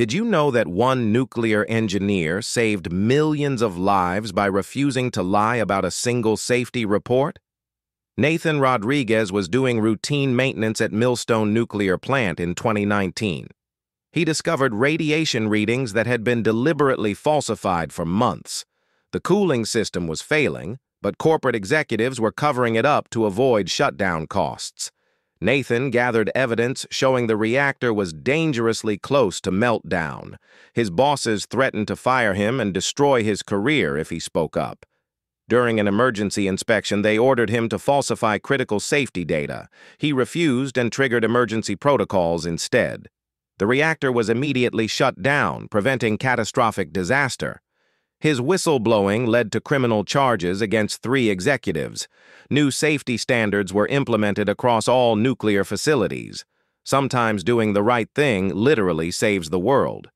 Did you know that one nuclear engineer saved millions of lives by refusing to lie about a single safety report? Nathan Rodriguez was doing routine maintenance at Millstone Nuclear Plant in 2019. He discovered radiation readings that had been deliberately falsified for months. The cooling system was failing, but corporate executives were covering it up to avoid shutdown costs. Nathan gathered evidence showing the reactor was dangerously close to meltdown. His bosses threatened to fire him and destroy his career if he spoke up. During an emergency inspection, they ordered him to falsify critical safety data. He refused and triggered emergency protocols instead. The reactor was immediately shut down, preventing catastrophic disaster. His whistleblowing led to criminal charges against three executives. New safety standards were implemented across all nuclear facilities. Sometimes doing the right thing literally saves the world.